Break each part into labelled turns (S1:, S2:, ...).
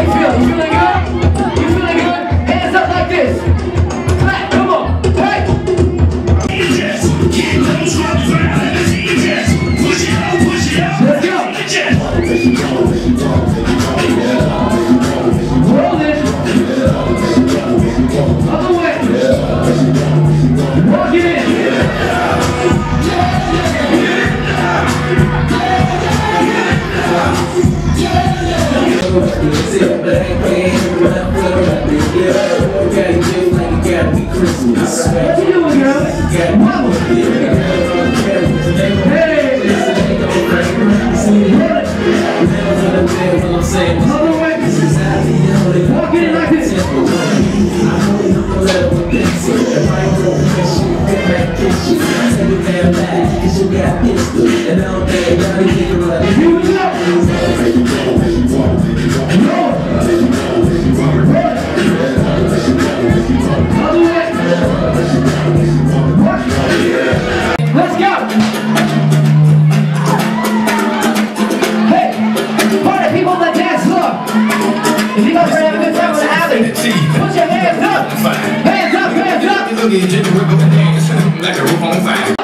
S1: You feel? You feeling good? Other way. Walk it in like this. And I don't think anybody can run. Here we go. Your hands up. Hands up, up.
S2: Look at Jimmy Wiggle and dance like a roof on fire.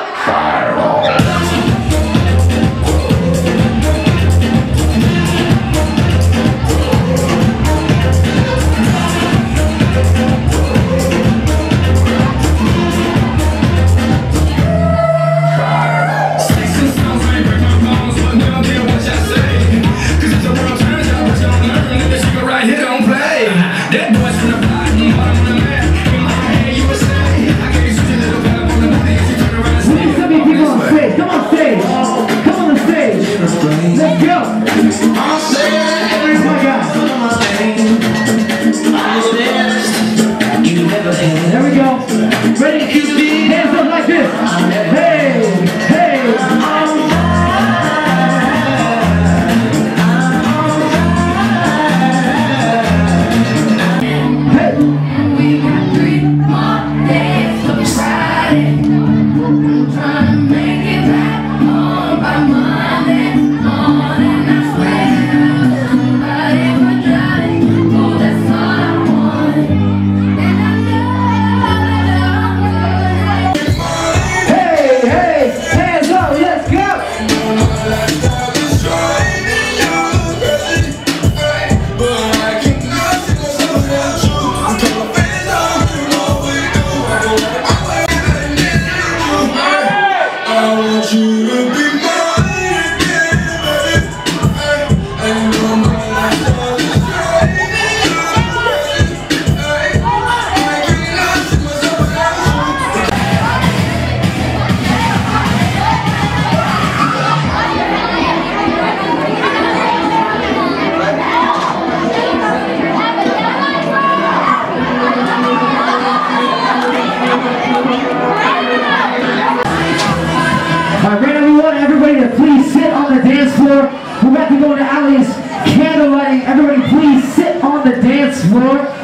S3: All
S1: right, right, everyone, everybody to please sit on the dance floor. We're about to go into Alli's candle lighting. Everybody please sit on the dance floor.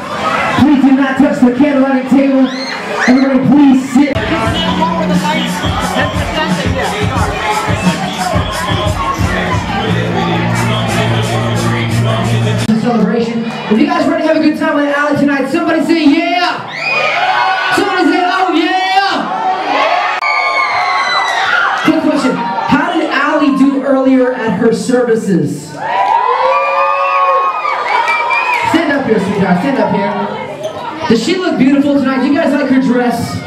S1: Services? Stand up here, sweetheart. Stand up here. Does she look beautiful tonight? Do you guys like her dress?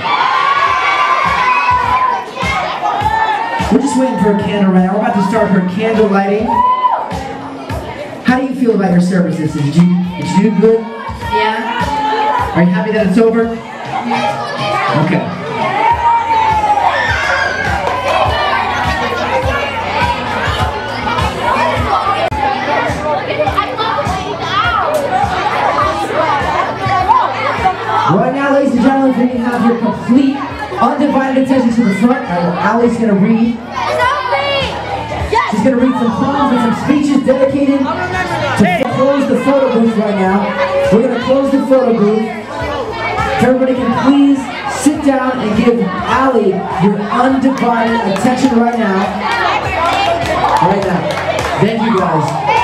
S1: We're just waiting for a candle right now. We're about to start her candle lighting. How do you feel about your services? Did you, did you do good?
S3: Yeah.
S1: Are you happy that it's over? Okay. Have your complete, undivided attention to the front, uh, Alli's going to read. She's going to read some poems and some speeches dedicated to close the photo booth right now. We're going to close the photo booth. Everybody can please sit down and give Alli your undivided attention right now. Right now. Thank you guys.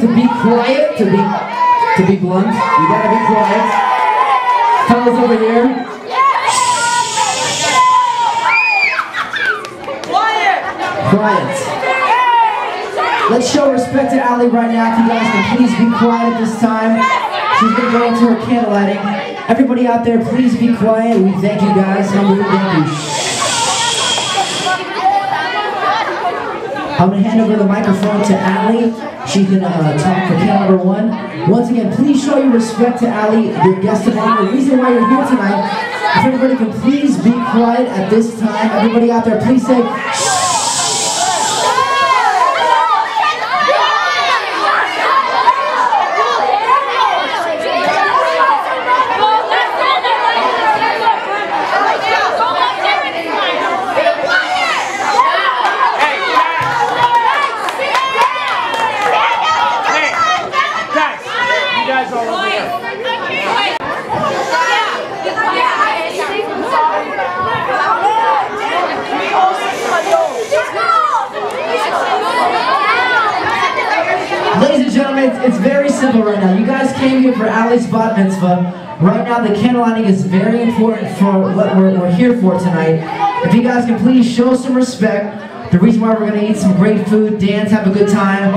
S1: to be quiet, to be to be blunt. You gotta be quiet. Fellas over here. Quiet. Let's show respect to Alli right now. If you guys can please be quiet at this time. She's gonna go into her candle lighting. Everybody out there, please be quiet. We thank you guys. One, thank you. I'm gonna hand over the microphone to Alli. She can uh, talk for number one. Once again, please show your respect to Alli, the guest of honor. The reason why you're here tonight. If everybody can please be quiet at this time. Everybody out there, please say.
S4: Hey, guys, you guys all over here.
S1: Ladies and gentlemen, it's, it's very simple right now. You guys came here for Alli's bat mitzvah. Right now, the candle lighting is very important for what we're, we're here for tonight. If you guys can please show some respect. The reason why we're going to eat some great food, dance, have a good time.